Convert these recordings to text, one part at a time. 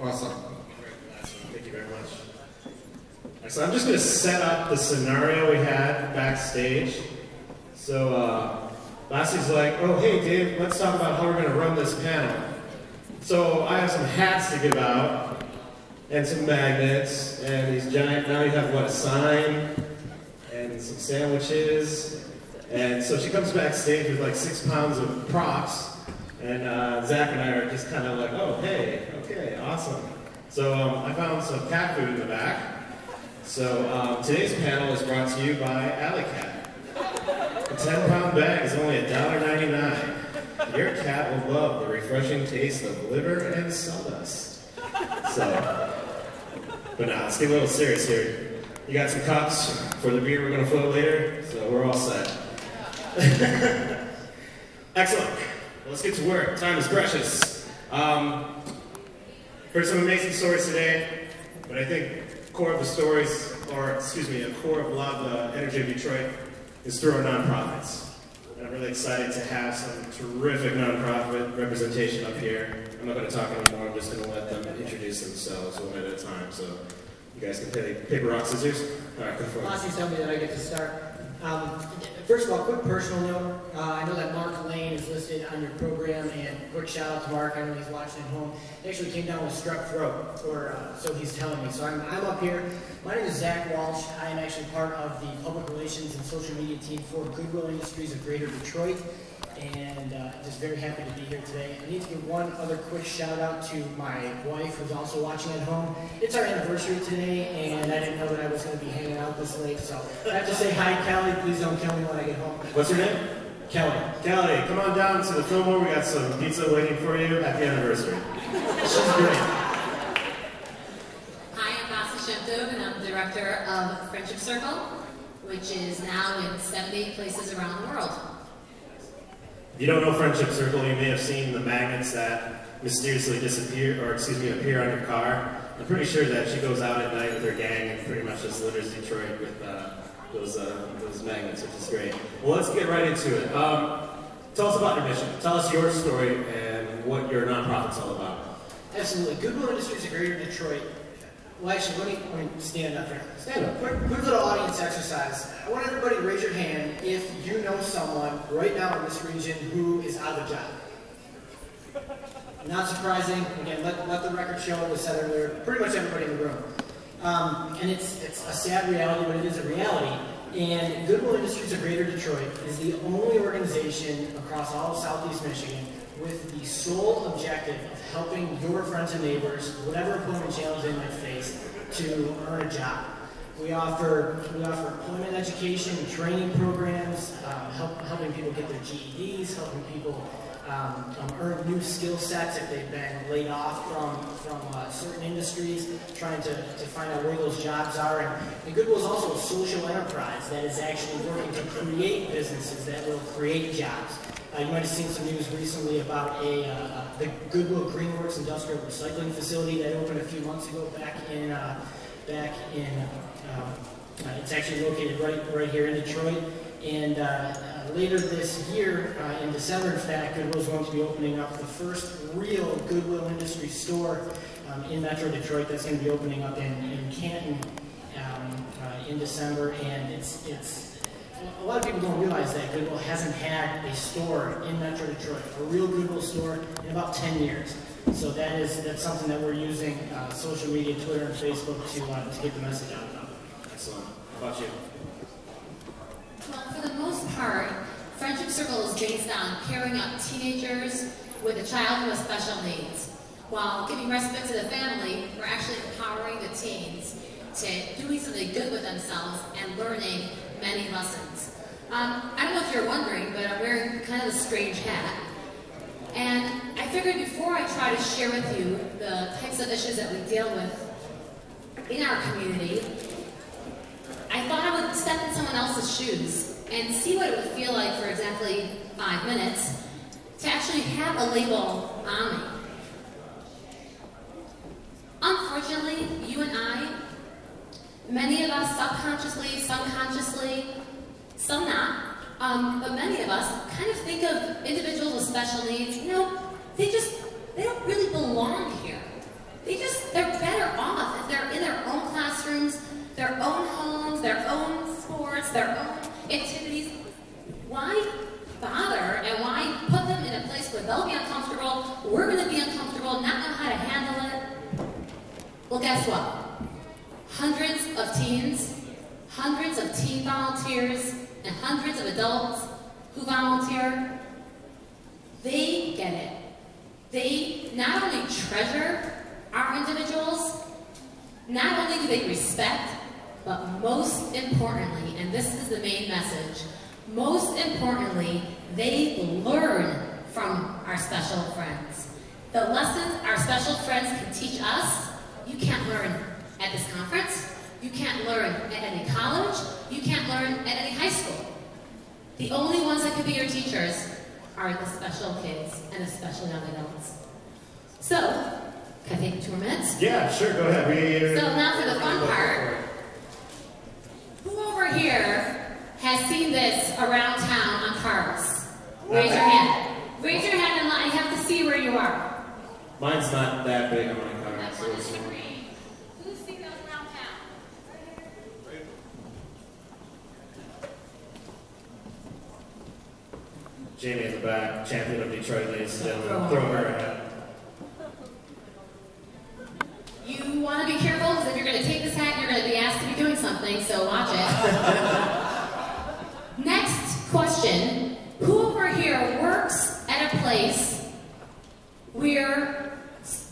Awesome. Thank you very much. So I'm just going to set up the scenario we had backstage. So uh, Bassie's like, oh, hey, Dave, let's talk about how we're going to run this panel. So I have some hats to give out and some magnets and these giant, now you have what, a sign and some sandwiches. And so she comes backstage with like six pounds of props and uh, Zach and I are just kind of like, oh, hey, okay, awesome. So um, I found some cat food in the back. So um, today's panel is brought to you by Alley Cat. A 10 pound bag is only $1.99. Your cat will love the refreshing taste of liver and sawdust. So, but now let's get a little serious here. You got some cups for the beer we're going to float later, so we're all set. Excellent. Let's get to work. Time is precious. Um, heard some amazing stories today, but I think core of the stories, or excuse me, a core of a lot of the energy of Detroit is through our nonprofits. And I'm really excited to have some terrific nonprofit representation up here. I'm not going to talk anymore, I'm just going to let them introduce themselves one at a time. So you guys can play paper, rock, scissors. All right, come forward. Bassie told me that I get to start. Um, first of all, quick personal note. Uh, I know that Mark Lane is listed on your program, and quick shout out to Mark. I know he's watching at home. He actually came down with strep throat, or uh, so he's telling me. So I'm, I'm up here. My name is Zach Walsh. I am actually part of the public relations and social media team for Goodwill Industries of Greater Detroit and uh, just very happy to be here today. I need to give one other quick shout out to my wife who's also watching at home. It's our anniversary today, and I didn't know that I was going to be hanging out this late, so I have to say hi, Kelly. Please don't kill me when I get home. What's your name? Kelly. Kelly, come on down to the Fillmore. We got some pizza waiting for you. at the anniversary. She's great. Hi, I'm Bassie Shemtov, and I'm the director of Friendship Circle, which is now in 78 places around the world. If you don't know Friendship Circle, you may have seen the magnets that mysteriously disappear, or excuse me, appear on your car. I'm pretty sure that she goes out at night with her gang and pretty much just litters Detroit with uh, those uh, those magnets, which is great. Well, let's get right into it. Um, tell us about your mission. Tell us your story and what your nonprofit's all about. Absolutely. Goodwill Industries of Greater Detroit. Well, actually, let me, let me stand up here. Stand up. Quick, quick little audience exercise. I want everybody to raise your hand if know someone right now in this region who is out of a job. Not surprising. Again, let, let the record show what was said earlier. Pretty much everybody in the room. Um, and it's, it's a sad reality, but it is a reality. And Goodwill Industries of Greater Detroit is the only organization across all of Southeast Michigan with the sole objective of helping your friends and neighbors, whatever employment challenge they might face, to earn a job. We offer we offer employment education and training programs, um, help, helping people get their GEDs, helping people um, um, earn new skill sets if they've been laid off from from uh, certain industries, trying to, to find out where those jobs are. And, and Goodwill is also a social enterprise that is actually working to create businesses that will create jobs. Uh, you might have seen some news recently about a uh, uh, the Goodwill Greenworks Industrial Recycling Facility that opened a few months ago back in uh, back in. Um, uh, it's actually located right right here in Detroit. And uh, uh, later this year, uh, in December, in fact, Goodwill is going to be opening up the first real Goodwill Industry store um, in Metro Detroit. That's going to be opening up in, in Canton um, uh, in December, and it's it's a lot of people don't realize that Goodwill hasn't had a store in Metro Detroit, a real Goodwill store, in about 10 years. So that is that's something that we're using uh, social media, Twitter and Facebook to uh, to get the message out. Excellent. How about you? Well, for the most part, Friendship Circle is based on pairing up teenagers with a child who has special needs. While giving respite to the family, we're actually empowering the teens to doing something good with themselves and learning many lessons. Um, I don't know if you're wondering, but I'm wearing kind of a strange hat. And I figured before I try to share with you the types of issues that we deal with in our community, I thought I would step in someone else's shoes and see what it would feel like for exactly five minutes to actually have a label on me. Unfortunately, you and I, many of us subconsciously, subconsciously, some not, um, but many of us kind of think of individuals with special needs, you know, they just, they don't really belong here. They just, they're better off if they're in their own classrooms, their own homes, their own sports, their own activities. Why bother and why put them in a place where they'll be uncomfortable, we're going to be uncomfortable, not know how to handle it? Well, guess what? Hundreds of teens, hundreds of teen volunteers, and hundreds of adults who volunteer, they get it. They not only treasure our individuals, not only do they respect, but most importantly, and this is the main message, most importantly, they learn from our special friends. The lessons our special friends can teach us, you can't learn at this conference, you can't learn at any college, you can't learn at any high school. The only ones that could be your teachers are the special kids and the special young adults. So, can I take two more minutes? Yeah, sure, go ahead. We, uh, So now for the fun part. Who over here has seen this around town on cars? Raise your hand. Raise your hand and I have to see where you are. Mine's not that big on my car. That so one it's- is the green. Who's seen those around town? Jamie in the back, champion of Detroit, ladies and gentlemen. Throw Throw her. her ahead. You want to be careful because if you're going to take this hat, you're going to be asked to be doing something, so watch it. Next question. Who over here works at a place where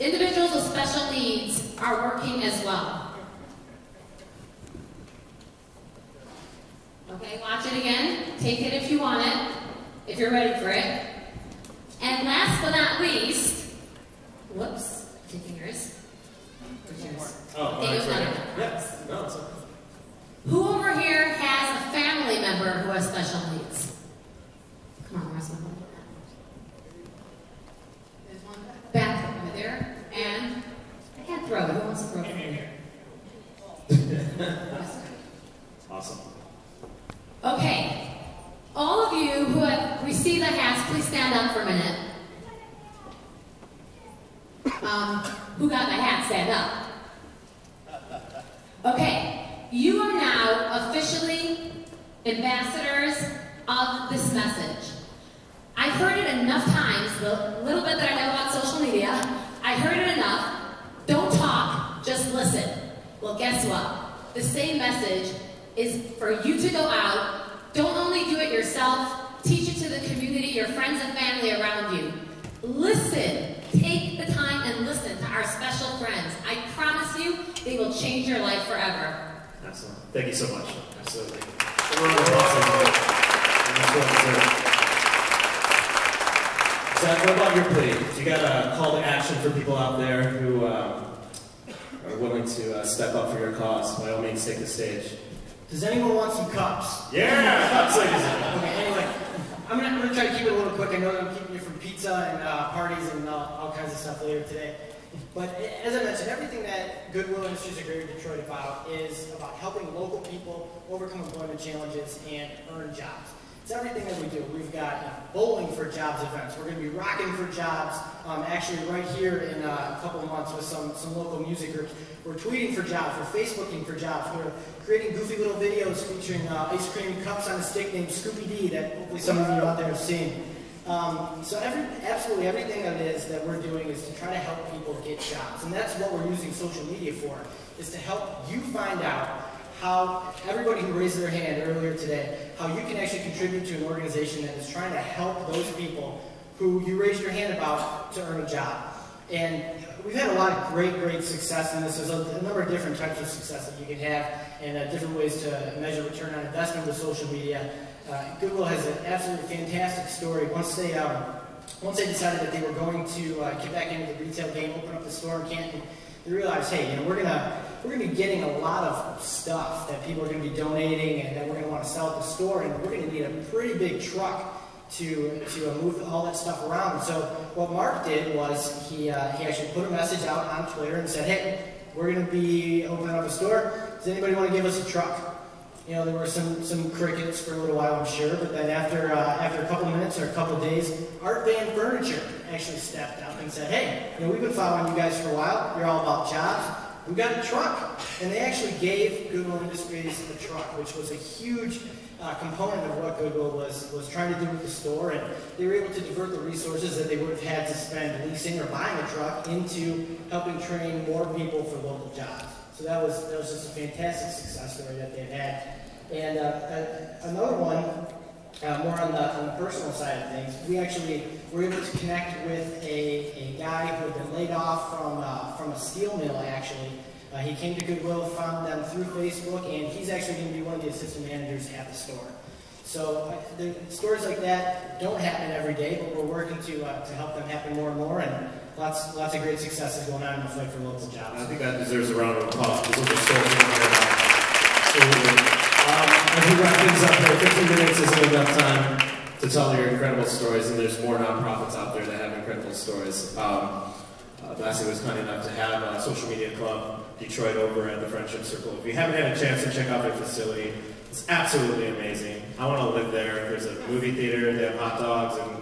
individuals with special needs are working as well? Okay, watch it again. Take it if you want it, if you're ready for it. And last but not least, whoops, taking yours. Oh, Okay, mine's no, right no, here. no. Yes, no. Who over here has a family member who has special needs? Come on, where's one? There's one back over there, and I can't throw it. Who wants to throw it from here? Awesome. Okay. All of you who have received the hats, please stand up for a minute. Um, who got the hat? Stand up. Okay. You are now officially ambassadors of this message. I've heard it enough times, the little bit that I know about social media, I heard it enough. Don't talk, just listen. Well, guess what? The same message is for you to go out. Don't only do it yourself, teach it to the community, your friends and family around you. Listen. Take the time and listen to our special friends. I promise you, they will change your life forever. Excellent. Thank you so much. Absolutely. Everyone was awesome. That's well deserved. Zach, what about your plea? You got a call to action for people out there who um, are willing to uh, step up for your cause? By all means, take the stage. Does anyone want some cups? Yeah, that's like Okay, anyway, I'm gonna, I'm gonna try to keep it a little quick. I know that I'm keeping you from pizza and uh, parties and uh, all kinds of stuff later today. But as I mentioned, everything that Goodwill Industries of Greater Detroit about is about helping local people overcome employment challenges and earn jobs. It's everything that we do. We've got uh, bowling for jobs events. We're going to be rocking for jobs. Um, actually, right here in uh, a couple of months with some some local music groups. We're tweeting for jobs. We're Facebooking for jobs. We're creating goofy little videos featuring uh, ice cream cups on a stick named Scooby Dee that hopefully some of you out there have seen. Um, so every, absolutely everything that is that we're doing is to try to help people get jobs, and that's what we're using social media for, is to help you find out how everybody who raised their hand earlier today, how you can actually contribute to an organization that is trying to help those people who you raised your hand about to earn a job. And we've had a lot of great, great success in this. There's a, a number of different types of success that you can have and uh, different ways to measure return on investment with social media. Uh, has an absolutely fantastic story. Once they, um, once they decided that they were going to uh, get back into the retail game, open up the store in Canton, they realized, hey, you know, we're gonna we're gonna be getting a lot of stuff that people are gonna be donating and that we're gonna want to sell at the store, and we're gonna need a pretty big truck to to uh, move all that stuff around. So what Mark did was he uh, he actually put a message out on Twitter and said, hey, we're gonna be opening up a store. Does anybody want to give us a truck? You know, there were some some crickets for a little while, I'm sure, but then after uh, after a couple minutes or a couple days, Art Van Furniture actually stepped up and said, "Hey, you know, we've been following you guys for a while. You're all about jobs. who got a truck. And they actually gave Goodwill Industries a truck, which was a huge uh, component of what Goodwill was, was trying to do with the store. And they were able to divert the resources that they would have had to spend leasing or buying a truck into helping train more people for local jobs. So that was, that was just a fantastic success story that they've had. And uh, another one, uh, more on the, on the personal side of things, we actually were able to connect with a, a guy who had been laid off from, uh, from a steel mill, actually. Uh, he came to Goodwill, found them through Facebook, and he's actually going to be one of the assistant managers at the store. So uh, the stories like that don't happen every day, but we're working to, uh, to help them happen more and more, and lots, lots of great successes going on in the fight for local jobs. I think that deserves a round of applause so Absolutely. Um, as we wrap things up here, 15 minutes isn't enough time to tell your incredible stories, and there's more nonprofits out there that have incredible stories. Um, uh, Bassie was kind enough to have a social media club Detroit over at the Friendship Circle. If you haven't had a chance to check out their facility, it's absolutely amazing. I want to live there. There's a movie theater, they have hot dogs, and uh,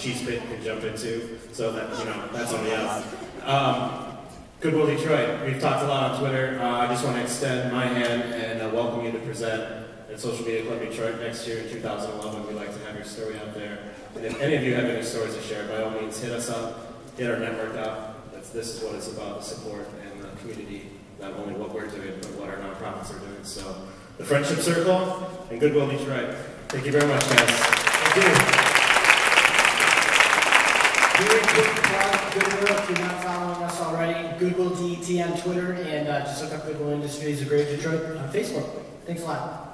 cheese pit can jump into. So that you know, that's on the out. Um, Goodwill Detroit. We've talked a lot on Twitter. Uh, I just want to extend my hand and uh, welcome you to present at Social Media Club Detroit next year in 2011. We'd like to have your story out there. And if any of you have any stories to share, by all means, hit us up, hit our network up. That's, this is what it's about, the support and the community, not only what we're doing, but what our nonprofits are doing. So, the Friendship Circle and Goodwill Detroit. Thank you very much, guys. Thank you. Goodwill, if you're not following us already, Goodwill DET on Twitter, and uh, just look up Goodwill Industries of Greater Detroit on Facebook. Thanks a lot.